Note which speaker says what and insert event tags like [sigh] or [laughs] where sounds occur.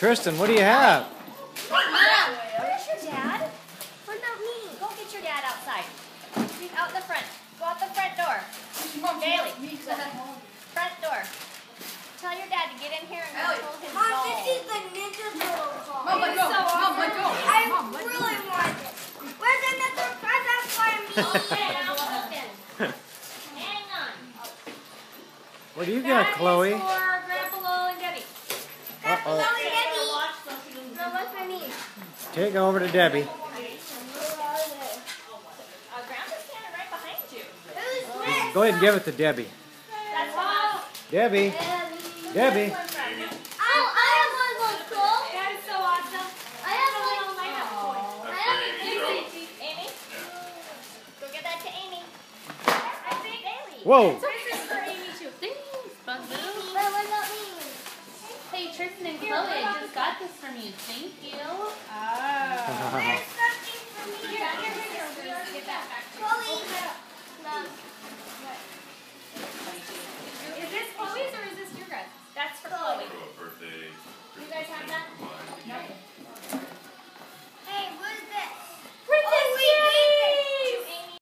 Speaker 1: Tristan, what do you have?
Speaker 2: Mom, where's your dad? What about me? Go get your dad outside. He's out the front. Go out the front door. Bailey, front door. Tell your dad to get in here and control his
Speaker 3: Mom,
Speaker 2: doll.
Speaker 3: this is the Ninja Turtle doll.
Speaker 4: Mom, let go. Mom, let go.
Speaker 3: I
Speaker 4: Mom, let go.
Speaker 3: really want it. Where's another present for me?
Speaker 2: Okay, I'll open. Hang on.
Speaker 1: What do you got, Chloe?
Speaker 2: For Grandpa Lowell and Debbie.
Speaker 1: Uh-oh.
Speaker 3: Chloe, Debbie.
Speaker 2: No, what's for me?
Speaker 1: Take over to Debbie. Go ahead and give it to Debbie. Debbie. Debbie.
Speaker 3: Oh,
Speaker 5: Tristan and Chloe, I just got this from you. Thank you. Ah. [laughs]
Speaker 2: Oh.
Speaker 3: Where's